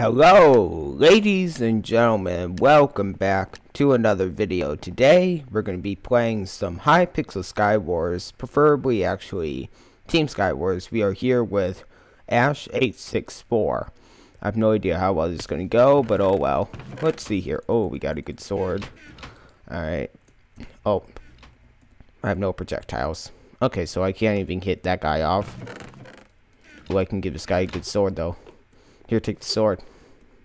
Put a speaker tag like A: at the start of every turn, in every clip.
A: Hello, ladies and gentlemen, welcome back to another video. Today, we're going to be playing some Hypixel Sky Wars, preferably actually Team Sky Wars. We are here with Ash864. I have no idea how well this is going to go, but oh well. Let's see here. Oh, we got a good sword. Alright. Oh. I have no projectiles. Okay, so I can't even hit that guy off. Oh, I can give this guy a good sword, though. Here, take the sword.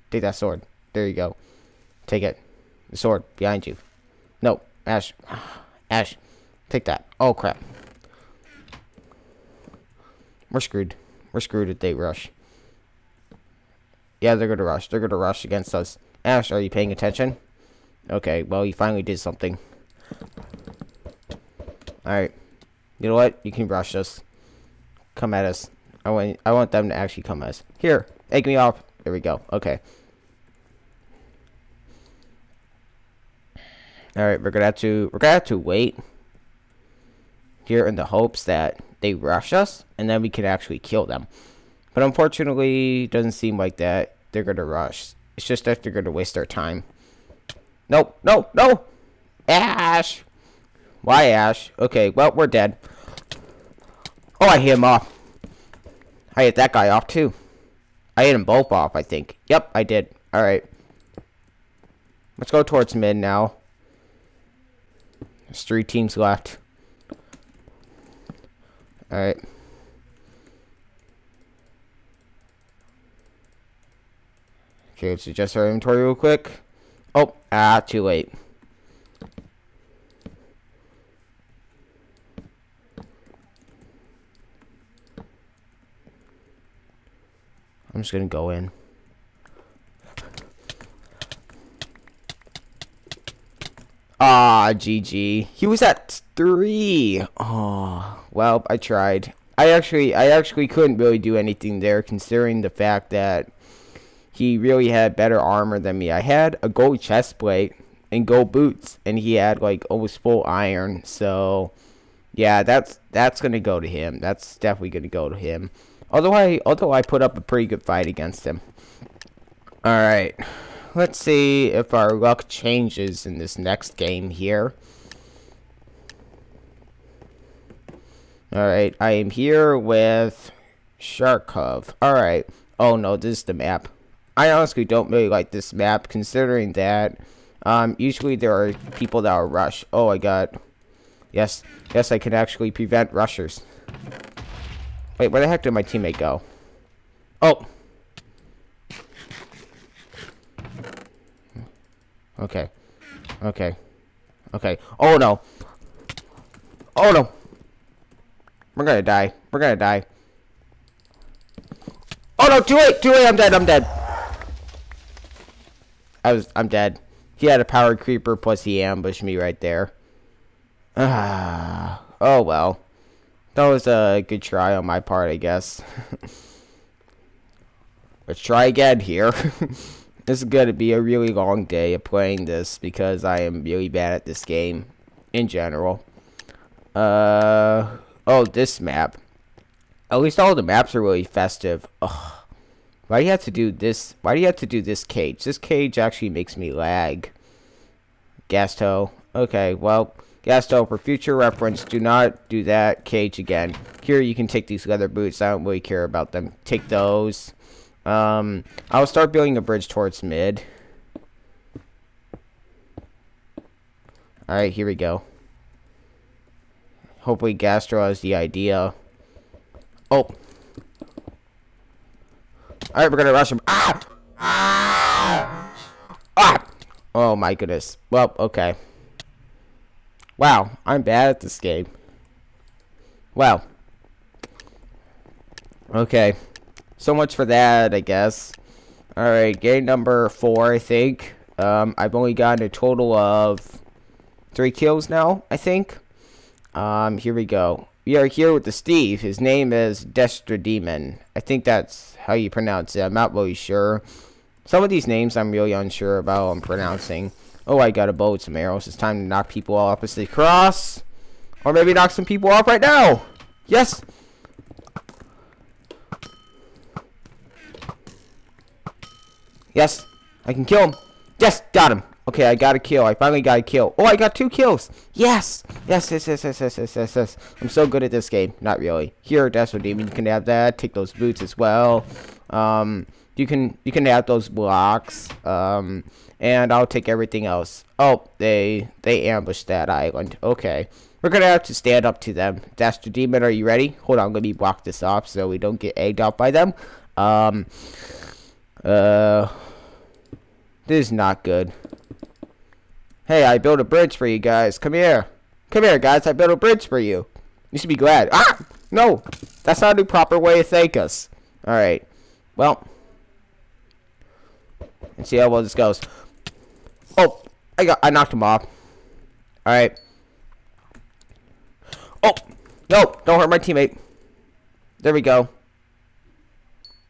A: Take that sword. There you go. Take it. The sword behind you. No, Ash. Ash, take that. Oh, crap. We're screwed. We're screwed if they rush. Yeah, they're gonna rush. They're gonna rush against us. Ash, are you paying attention? Okay, well, you finally did something. Alright. You know what? You can rush us. Come at us. I want I want them to actually come at us. Here, Egg me off. There we go. Okay. Alright, we're gonna have to we're gonna have to wait here in the hopes that they rush us and then we can actually kill them. But unfortunately, it doesn't seem like that. They're gonna rush. It's just that they're gonna waste their time. Nope, no, no! Ash! Why Ash? Okay, well, we're dead. Oh, I hit him off. I hit that guy off too. I hit them both off, I think. Yep, I did. Alright. Let's go towards mid now. There's three teams left. Alright. Okay, let's adjust our inventory real quick. Oh, ah, too late. Just gonna go in. Ah, GG. He was at three. Oh, well, I tried. I actually, I actually couldn't really do anything there, considering the fact that he really had better armor than me. I had a gold chest plate and gold boots, and he had like almost full iron. So, yeah, that's that's gonna go to him. That's definitely gonna go to him. Although I although I put up a pretty good fight against him. Alright. Let's see if our luck changes in this next game here. Alright, I am here with Sharkov. Alright. Oh no, this is the map. I honestly don't really like this map considering that um, usually there are people that will rush. Oh, I got... Yes, yes, I can actually prevent rushers. Wait, where the heck did my teammate go? Oh! Okay. Okay. Okay. Oh, no. Oh, no. We're gonna die. We're gonna die. Oh, no. Too late. Too late. I'm dead. I'm dead. I was... I'm dead. He had a power creeper, plus he ambushed me right there. Ah. oh, well. That was a good try on my part, I guess. Let's try again here. this is going to be a really long day of playing this because I am really bad at this game in general. Uh, oh, this map. At least all the maps are really festive. Ugh. Why do you have to do this? Why do you have to do this cage? This cage actually makes me lag. Gasto. Okay, well, Gasto, for future reference, do not do that cage again. Here, you can take these leather boots. I don't really care about them. Take those. Um, I'll start building a bridge towards mid. Alright, here we go. Hopefully Gastro has the idea. Oh. Alright, we're gonna rush him. Ah! Ah! Ah! Oh my goodness. Well, okay. Wow, I'm bad at this game. Wow. Okay. So much for that, I guess. Alright, game number four, I think. Um, I've only gotten a total of three kills now, I think. Um, here we go. We are here with the Steve. His name is Destra Demon. I think that's how you pronounce it. I'm not really sure. Some of these names I'm really unsure about I'm pronouncing. Oh, I got a bow with some arrows. It's time to knock people off as they cross. Or maybe knock some people off right now. Yes. Yes, I can kill him. Yes, got him. Okay, I got a kill. I finally got a kill. Oh, I got two kills. Yes. Yes, yes, yes, yes, yes, yes, yes, yes. I'm so good at this game. Not really. Here, Desert Demon, you can have that. Take those boots as well. Um, you can you can have those blocks. Um, and I'll take everything else. Oh, they they ambushed that island. Okay. We're gonna have to stand up to them. Desert Demon, are you ready? Hold on, let me block this off so we don't get egged out by them. Um, uh, this is not good. Hey, I built a bridge for you guys. Come here. Come here, guys. I built a bridge for you. You should be glad. Ah! No! That's not the proper way to thank us. Alright. Well. Let's see how well this goes. Oh! I got I knocked him off. Alright. Oh! No! Don't hurt my teammate. There we go.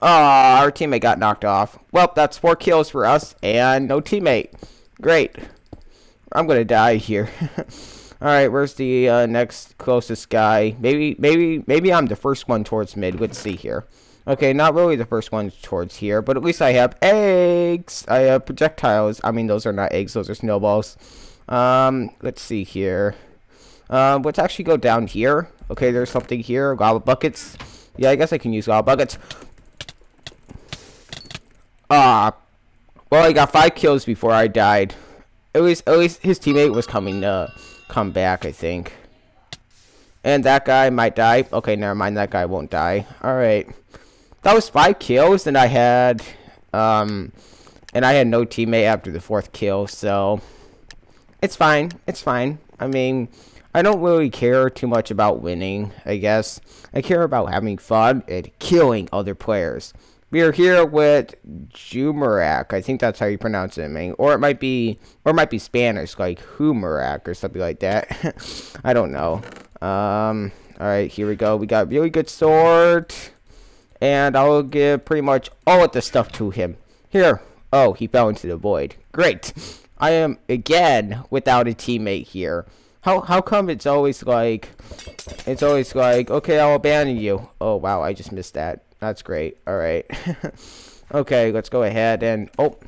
A: Ah, our teammate got knocked off. Well, that's four kills for us and no teammate. Great. I'm gonna die here. Alright, where's the uh, next closest guy? Maybe, maybe, maybe I'm the first one towards mid. Let's see here. Okay, not really the first one towards here, but at least I have eggs. I have projectiles. I mean, those are not eggs. Those are snowballs. Um, let's see here. Um, let's actually go down here. Okay, there's something here. Lava buckets. Yeah, I guess I can use lava buckets. Ah. Well, I got five kills before I died. At least, at least his teammate was coming to come back, I think. And that guy might die. Okay, never mind. That guy won't die. All right. That was five kills, and I had, um, and I had no teammate after the fourth kill. So it's fine. It's fine. I mean, I don't really care too much about winning. I guess I care about having fun and killing other players. We are here with Jumarak. I think that's how you pronounce it, man. Or it might be, or it might be Spanish, like Humerak or something like that. I don't know. Um. All right, here we go. We got really good sword, and I'll give pretty much all of the stuff to him. Here. Oh, he fell into the void. Great. I am again without a teammate here. How how come it's always like, it's always like, okay, I'll abandon you. Oh wow, I just missed that. That's great. All right. okay, let's go ahead and... Oh. All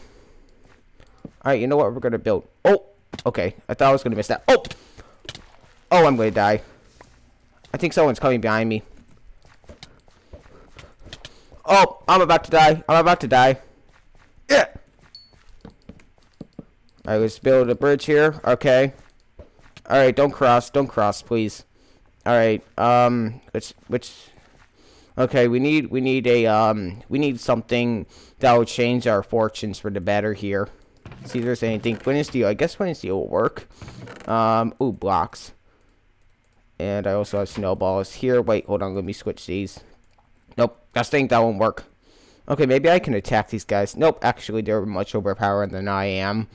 A: right, you know what? We're going to build... Oh! Okay, I thought I was going to miss that. Oh! Oh, I'm going to die. I think someone's coming behind me. Oh, I'm about to die. I'm about to die. Yeah! Alright, let's build a bridge here. Okay. Alright, don't cross. Don't cross, please. Alright, um, let's, which, Okay, we need we need a um we need something that will change our fortunes for the better here. See if there's anything. And steel. I guess and steel will work. Um, ooh, blocks. And I also have snowballs here. Wait, hold on. Let me switch these. That thing that won't work. Okay, maybe I can attack these guys. Nope, actually they're much overpowered than I am.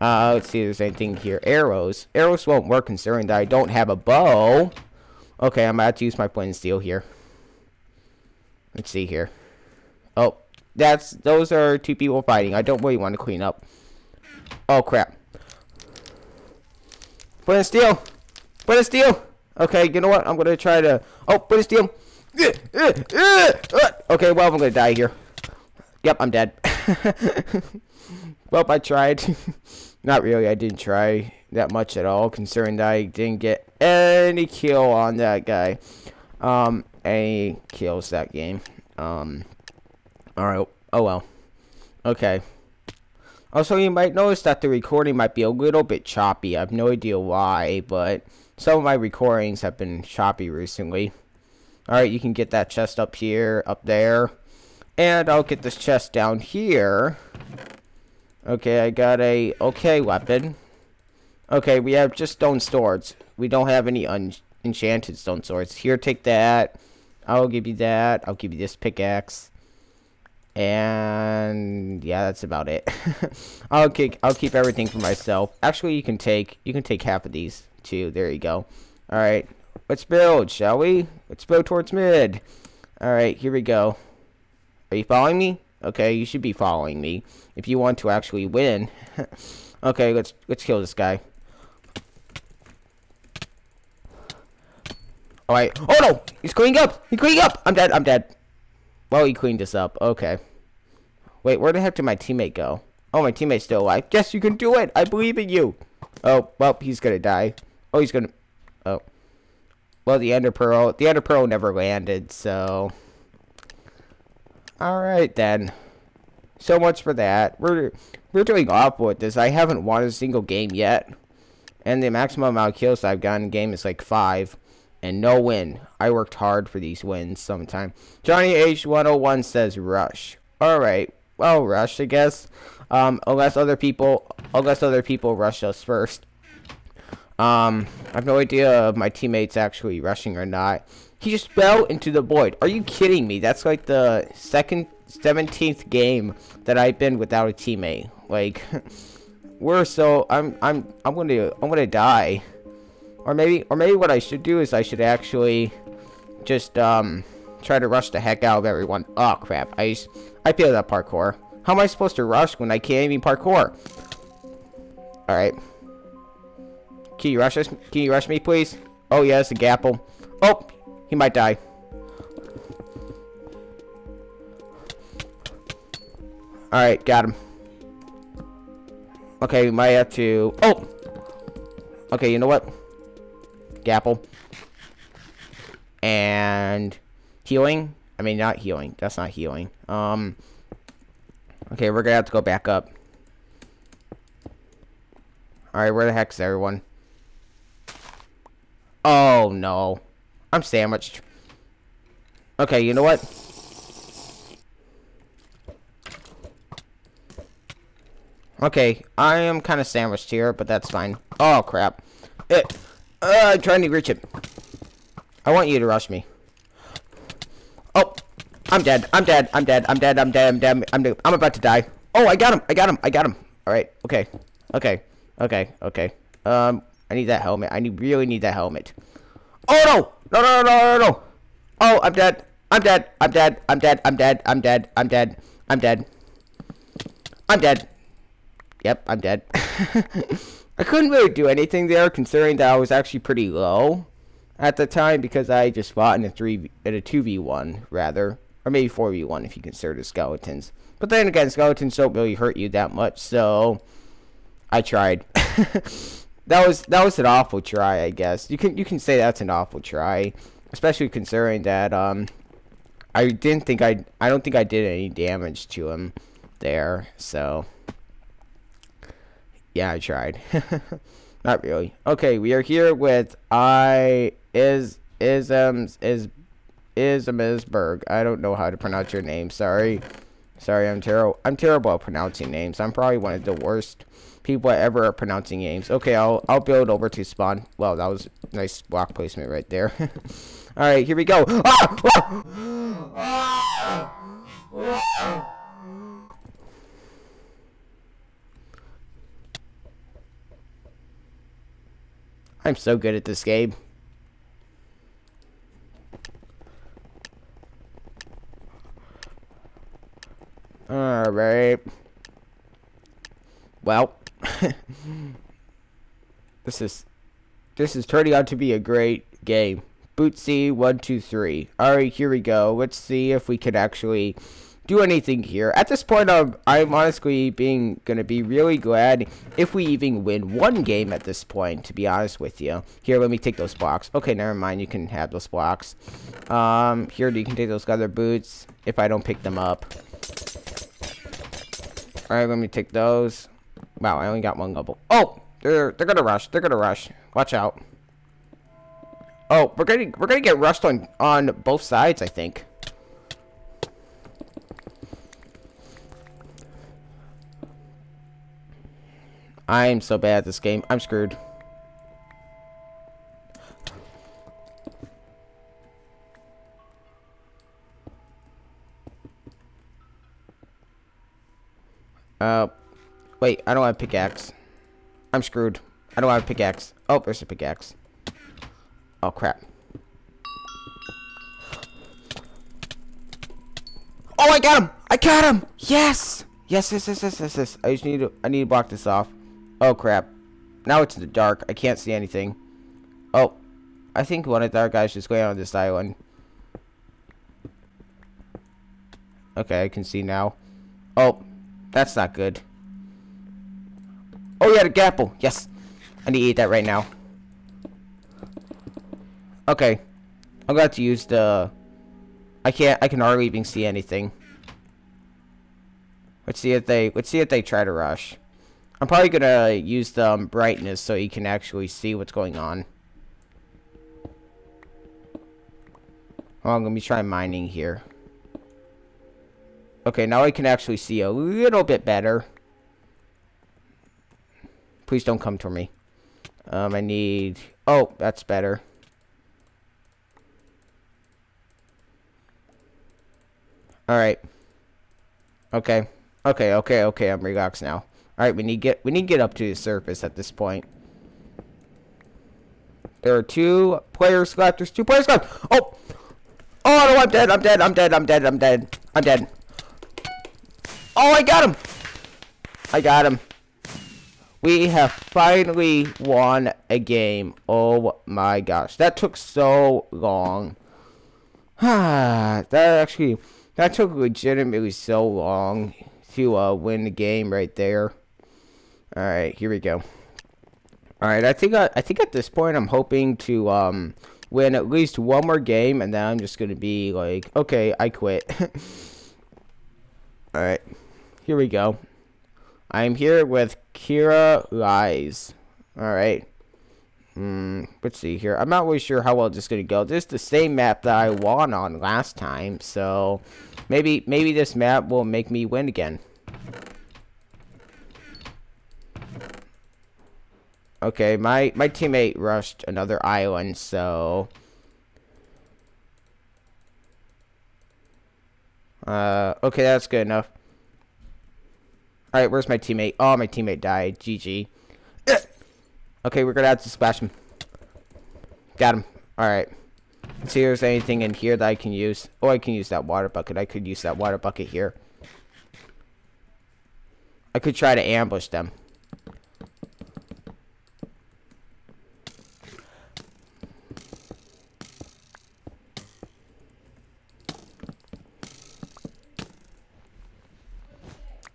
A: Uh, let's see if there's anything here. Arrows. Arrows won't work considering that I don't have a bow. Okay, I'm about to use my flint and steel here. Let's see here. Oh, that's those are two people fighting. I don't really want to clean up. Oh crap. Put in steel. Put in steel. Okay, you know what? I'm gonna try to. Oh, put in steel. Okay, well I'm gonna die here. Yep, I'm dead. well, I tried. Not really. I didn't try that much at all, considering that I didn't get any kill on that guy. Um, any kills that game. Um, alright, oh well. Okay. Also, you might notice that the recording might be a little bit choppy. I have no idea why, but some of my recordings have been choppy recently. Alright, you can get that chest up here, up there. And I'll get this chest down here. Okay, I got a okay weapon. Okay, we have just stone swords. We don't have any enchanted stone swords. Here, take that. I'll give you that. I'll give you this pickaxe. And yeah, that's about it. I'll keep I'll keep everything for myself. Actually, you can take you can take half of these too. There you go. All right, let's build, shall we? Let's build towards mid. All right, here we go. Are you following me? Okay, you should be following me if you want to actually win. okay, let's let's kill this guy. Alright. Oh no! He's cleaning up! He's cleaning up! I'm dead, I'm dead. Well, he cleaned us up. Okay. Wait, where the heck did my teammate go? Oh, my teammate's still alive. Yes, you can do it. I believe in you. Oh, well, he's gonna die. Oh, he's gonna... Oh. Well, the Ender Pearl... The Ender Pearl never landed, so... Alright, then. So much for that. We're, we're doing awful with this. I haven't won a single game yet. And the maximum amount of kills I've gotten in game is like 5 and no win. I worked hard for these wins sometime. Johnny H101 says rush. Alright, well, rush, I guess. Um, unless other people, unless other people rush us first. Um, I have no idea if my teammates actually rushing or not. He just fell into the void. Are you kidding me? That's like the second, 17th game that I've been without a teammate. Like, we're so, I'm, I'm, I'm gonna, I'm gonna die. Or maybe, or maybe what I should do is I should actually just, um, try to rush the heck out of everyone. Oh, crap. I, I failed that parkour. How am I supposed to rush when I can't even parkour? Alright. Can you rush us? Can you rush me, please? Oh, yes, a gapple. Oh, he might die. Alright, got him. Okay, we might have to... Oh! Okay, you know what? Gapple. And healing. I mean, not healing. That's not healing. Um. Okay, we're gonna have to go back up. Alright, where the heck is everyone? Oh, no. I'm sandwiched. Okay, you know what? Okay, I am kind of sandwiched here, but that's fine. Oh, crap. It, uh, I'm trying to reach it. I want you to rush me. Oh, I'm dead. I'm dead. I'm dead. I'm dead. I'm dead. I'm dead. I'm dead. I'm about to die. Oh, I got him. I got him. I got him. All right. Okay. Okay. Okay. Okay. Um, I need that helmet. I need really need that helmet. Oh no! No! No! No! No! No! Oh, I'm dead. I'm dead. I'm dead. I'm dead. I'm dead. I'm dead. I'm dead. I'm dead. I'm dead. Yep, I'm dead. I couldn't really do anything there, considering that I was actually pretty low at the time because I just fought in a three in a two v one rather, or maybe four v one if you consider the skeletons. But then again, skeletons don't really hurt you that much, so I tried. That was that was an awful try, I guess. You can you can say that's an awful try, especially considering that um I didn't think I I don't think I did any damage to him there, so yeah, I tried. Not really. Okay, we are here with I is isms is ismisberg. I don't know how to pronounce your name. Sorry. Sorry, I'm terrible. I'm terrible at pronouncing names. I'm probably one of the worst people ever are pronouncing names. Okay, I'll I'll build over to spawn. Well, that was nice block placement right there. All right, here we go. I'm so good at this game. Alright. Well. this is... This is turning out to be a great game. Bootsy, one, two, three. Alright, here we go. Let's see if we can actually do anything here. At this point, I'm, I'm honestly being gonna be really glad if we even win one game at this point, to be honest with you. Here, let me take those blocks. Okay, never mind. You can have those blocks. Um, here, you can take those leather boots if I don't pick them up. Alright, let me take those. Wow, I only got one level. Oh! They're, they're gonna rush. They're gonna rush. Watch out. Oh, we're gonna we're gonna get rushed on on both sides, I think. I'm so bad at this game. I'm screwed. Uh, wait, I don't have pickaxe. I'm screwed. I don't have a pickaxe. Oh, there's a pickaxe. Oh, crap. Oh, I got him! I got him! Yes! Yes, yes, yes, yes, yes, yes. I just need to, I need to block this off. Oh, crap. Now it's in the dark. I can't see anything. Oh. I think one of the guys is going on this island. Okay, I can see now. Oh, that's not good. Oh, yeah, the gapple. Yes. I need to eat that right now. Okay. I'm going to use the... I can't... I can hardly even see anything. Let's see if they... Let's see if they try to rush. I'm probably going to use the um, brightness so you can actually see what's going on. Oh, I'm going to be trying mining here. Okay, now I can actually see a little bit better. Please don't come to me. Um, I need... Oh, that's better. Alright. Okay. Okay, okay, okay, I'm relaxed now. Alright, we need get we need to get up to the surface at this point. There are two players left. There's two players left. Oh! Oh no, I'm dead, I'm dead, I'm dead, I'm dead, I'm dead. I'm dead. Oh, I got him! I got him. We have finally won a game. Oh my gosh. That took so long. that actually, that took legitimately so long to uh, win the game right there. Alright, here we go. Alright, I think I, I think at this point I'm hoping to um, win at least one more game and then I'm just going to be like, okay, I quit. Alright. Here we go. I'm here with Kira Lies. Alright. Hmm, let's see here. I'm not really sure how well this is going to go. This is the same map that I won on last time, so maybe maybe this map will make me win again. Okay, my, my teammate rushed another island, so... Uh, okay, that's good enough. Alright, where's my teammate? Oh, my teammate died. GG. Okay, we're gonna have to splash him. Got him. Alright. Let's see if there's anything in here that I can use. Oh, I can use that water bucket. I could use that water bucket here. I could try to ambush them.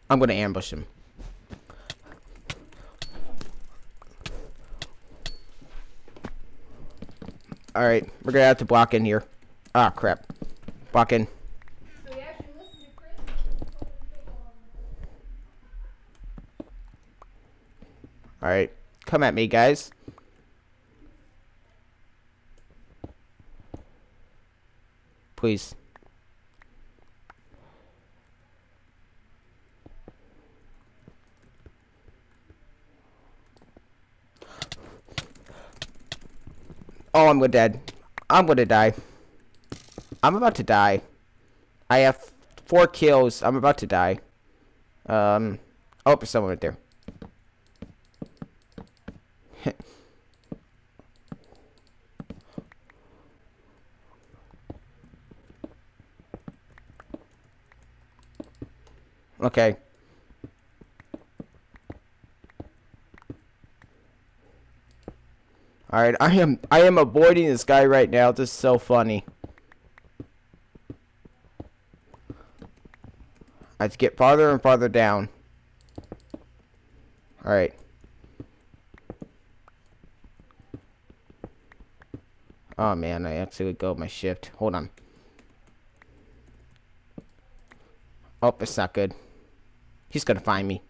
A: I'm gonna ambush him. Alright, we're gonna have to block in here. Ah, crap. Block in. Alright, come at me, guys. Please. Oh, I'm dead. I'm gonna die. I'm about to die. I have four kills. I'm about to die. Um. Oh, there's someone right there. okay. Alright, I am I am avoiding this guy right now. This is so funny. I have to get farther and farther down. Alright. Oh man, I actually go my shift. Hold on. Oh, it's not good. He's gonna find me.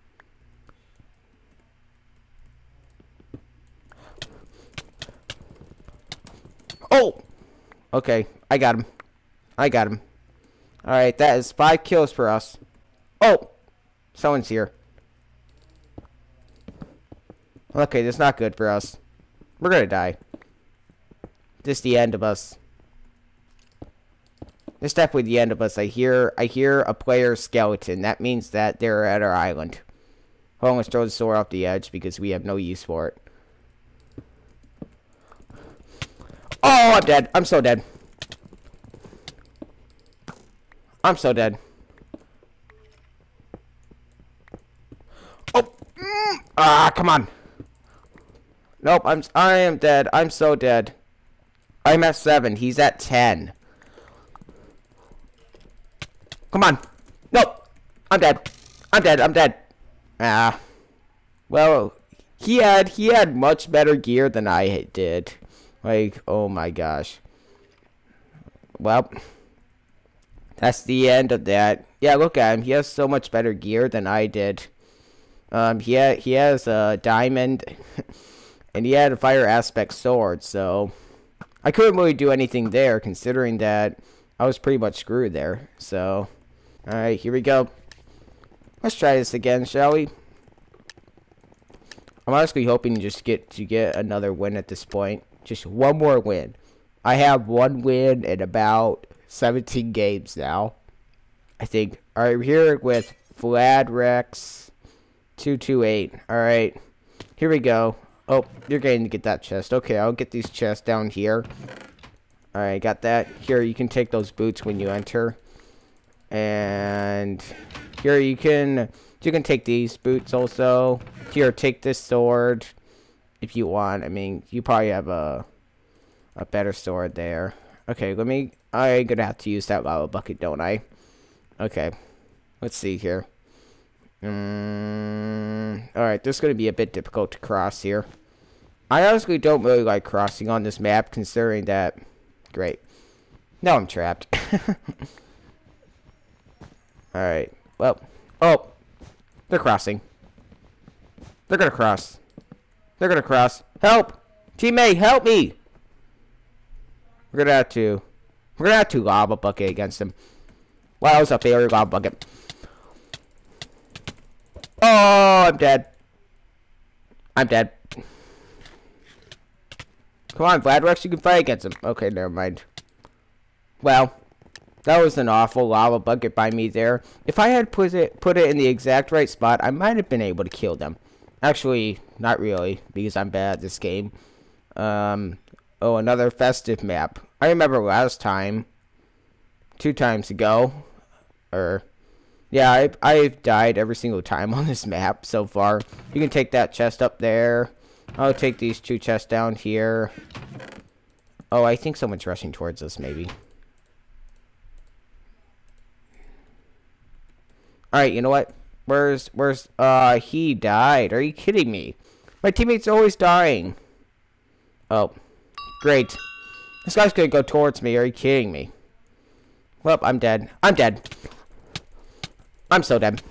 A: Oh! Okay, I got him. I got him. Alright, that is five kills for us. Oh! Someone's here. Okay, that's not good for us. We're gonna die. This is the end of us. This is definitely the end of us. I hear I hear a player skeleton. That means that they're at our island. Hold on, throw the sword off the edge because we have no use for it. Oh, I'm dead. I'm so dead. I'm so dead. Oh, mm, ah, come on. Nope, I'm. I am dead. I'm so dead. I'm at seven. He's at ten. Come on. Nope. I'm dead. I'm dead. I'm dead. Ah. Well, he had he had much better gear than I did. Like, oh my gosh. Well, that's the end of that. Yeah, look at him. He has so much better gear than I did. Um, he ha he has a diamond, and he had a fire aspect sword. So I couldn't really do anything there, considering that I was pretty much screwed there. So, all right, here we go. Let's try this again, shall we? I'm honestly hoping to just get to get another win at this point. Just one more win. I have one win in about 17 games now. I think. Alright, we're here with Vlad Rex 228. Alright. Here we go. Oh, you're getting to get that chest. Okay, I'll get these chests down here. Alright, got that. Here, you can take those boots when you enter. And here you can you can take these boots also. Here, take this sword if you want. I mean, you probably have a a better sword there. Okay, let me... I'm gonna have to use that lava bucket, don't I? Okay. Let's see here. Mm, Alright, this is gonna be a bit difficult to cross here. I honestly don't really like crossing on this map, considering that... Great. Now I'm trapped. Alright, well... Oh! They're crossing. They're gonna cross. They're gonna cross. Help! Teammate, help me! We're gonna have to... We're gonna have to lava bucket against him. Wow, that was a failure lava bucket. Oh, I'm dead. I'm dead. Come on, Vladrex, you can fight against him. Okay, never mind. Well, that was an awful lava bucket by me there. If I had put it put it in the exact right spot, I might have been able to kill them. Actually, not really, because I'm bad at this game. Um, oh, another festive map. I remember last time, two times ago, or, yeah, I, I've died every single time on this map so far. You can take that chest up there. I'll take these two chests down here. Oh, I think someone's rushing towards us, maybe. Alright, you know what? Where's, where's, uh, he died. Are you kidding me? My teammate's always dying. Oh, great. This guy's gonna go towards me. Are you kidding me? Well, I'm dead. I'm dead. I'm so dead.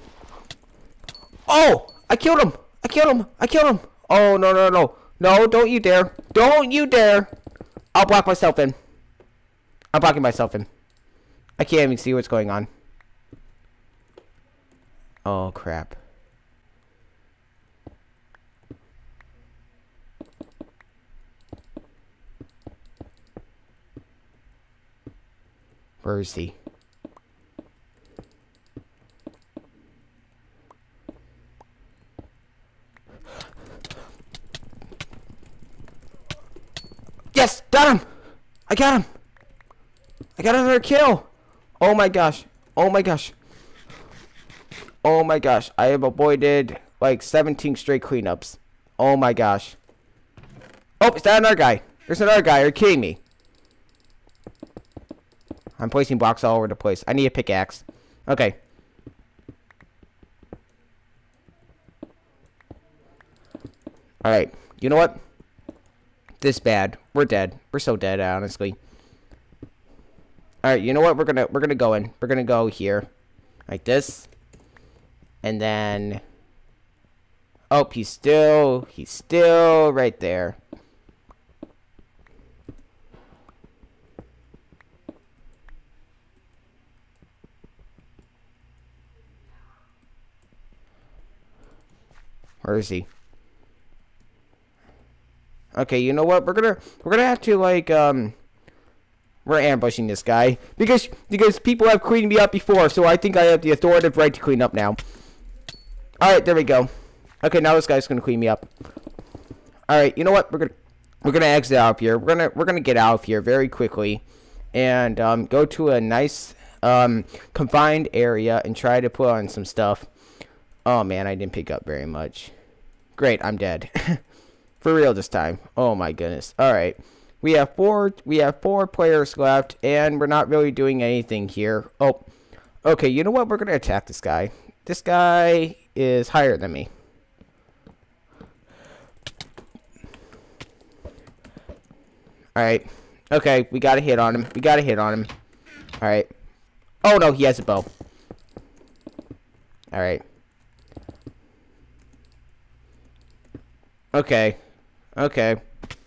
A: Oh! I killed him! I killed him! I killed him! Oh, no, no, no. No, don't you dare. Don't you dare! I'll block myself in. I'm blocking myself in. I can't even see what's going on. Oh, crap. Where is he? Yes! Got him! I got him! I got another kill! Oh my gosh. Oh my gosh. Oh my gosh, I have avoided like 17 straight cleanups. Oh my gosh. Oh, is that another guy? There's another guy. Are you kidding me? I'm placing blocks all over the place. I need a pickaxe. Okay. Alright. You know what? This bad. We're dead. We're so dead, honestly. Alright, you know what? We're gonna we're gonna go in. We're gonna go here. Like this. And then... Oh, he's still... He's still right there. Where is he? Okay, you know what? We're gonna we're gonna have to like um we're ambushing this guy because because people have cleaned me up before, so I think I have the authoritative right to clean up now. Alright, there we go. Okay, now this guy's gonna clean me up. Alright, you know what? We're gonna we're gonna exit out of here. We're gonna we're gonna get out of here very quickly and um, go to a nice um, confined area and try to put on some stuff. Oh man, I didn't pick up very much. Great, I'm dead. For real this time. Oh my goodness. Alright. We have four we have four players left and we're not really doing anything here. Oh. Okay, you know what? We're gonna attack this guy this guy is higher than me. Alright. Okay, we got a hit on him. We got a hit on him. Alright. Oh, no, he has a bow. Alright. Okay. Okay.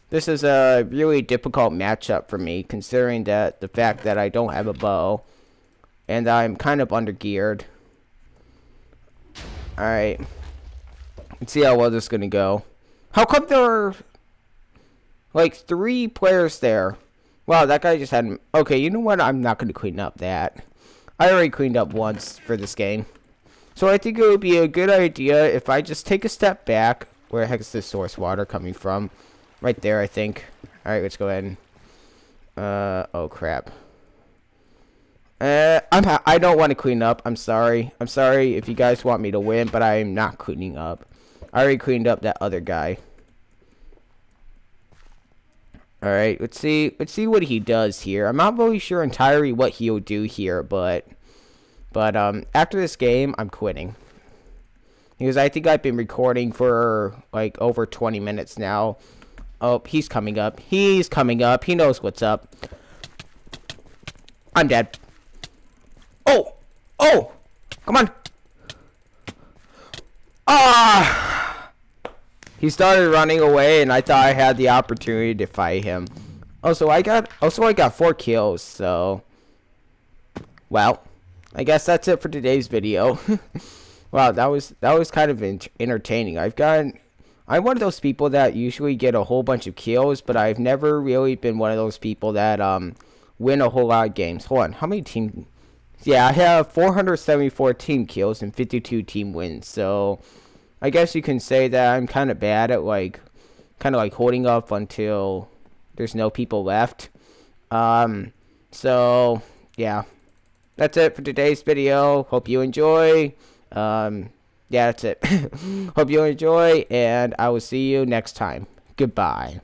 A: This is a really difficult matchup for me, considering that the fact that I don't have a bow. And I'm kind of undergeared. Alright. Let's see how well this is going to go. How come there are, like, three players there? Wow, that guy just had... Okay, you know what? I'm not going to clean up that. I already cleaned up once for this game. So I think it would be a good idea if I just take a step back. Where the heck is this source water coming from? Right there, I think. Alright, let's go ahead and... Uh, oh crap. Uh, I'm I don't want to clean up. I'm sorry. I'm sorry if you guys want me to win, but I'm not cleaning up. I already cleaned up that other guy. All right, let's see. Let's see what he does here. I'm not really sure entirely what he'll do here, but but um, after this game, I'm quitting because I think I've been recording for like over 20 minutes now. Oh, he's coming up. He's coming up. He knows what's up. I'm dead. Oh! Oh! Come on! Ah! He started running away, and I thought I had the opportunity to fight him. Also, I got also I got four kills. So, well, I guess that's it for today's video. wow, that was that was kind of entertaining. I've got I'm one of those people that usually get a whole bunch of kills, but I've never really been one of those people that um win a whole lot of games. Hold on, how many team yeah, I have 474 team kills and 52 team wins. So, I guess you can say that I'm kind of bad at like, kind of like holding up until there's no people left. Um, so yeah, that's it for today's video. Hope you enjoy. Um, yeah, that's it. Hope you enjoy, and I will see you next time. Goodbye.